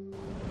you